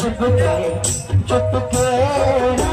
चुप के चुप के ना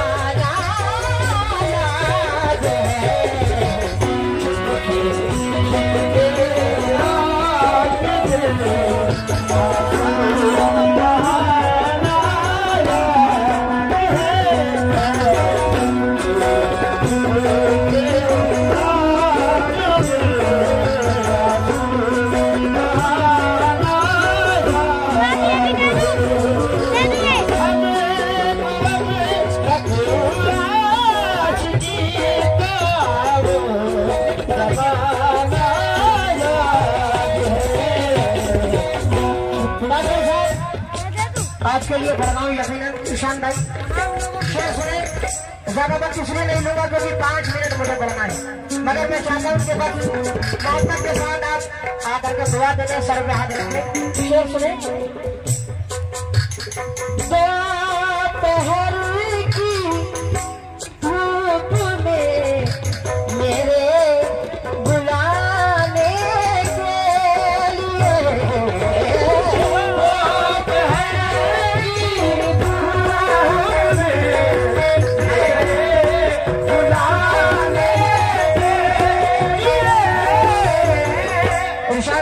आज के लिए भरगांव यकीन ईशान भाई। शेर सुने? ज़्यादा वक्त इसलिए नहीं लूँगा क्योंकि पाँच मिनट मुझे बोलना है। मगर मैं चाहता हूँ कि बस मोहब्बत के साथ आप आकर के दुआ देने, सर में हाथ रखें। सुने?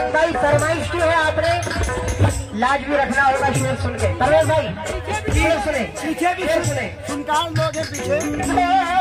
निशान भाई फरमाइश की है आपने। लाज भी रखना होगा शेर सुन के। परवेज भाई शेर सुने। पीछे भी सुने। सुनकार लोग हैं पीछे।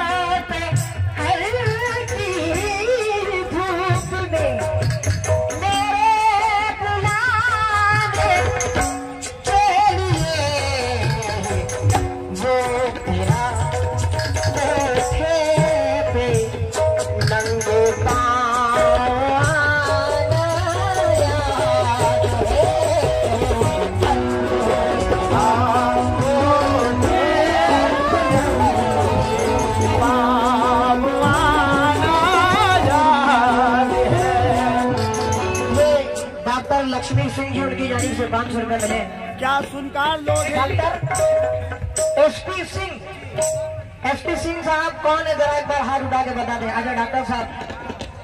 लक्ष्मी सिंह जी उनकी जानी से पाँच सौ रुपए मिले। क्या सुनकार लोग doctor doctor SP Singh. SP Singh साहब कौन है? जरा एक बार हाथ उठा के बता दे। अगर डॉक्टर साहब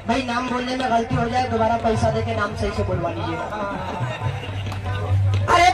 भाई नाम बोलने में गलती हो जाए दोबारा पैसा दे के नाम सही से बोलवा लीजिए अरे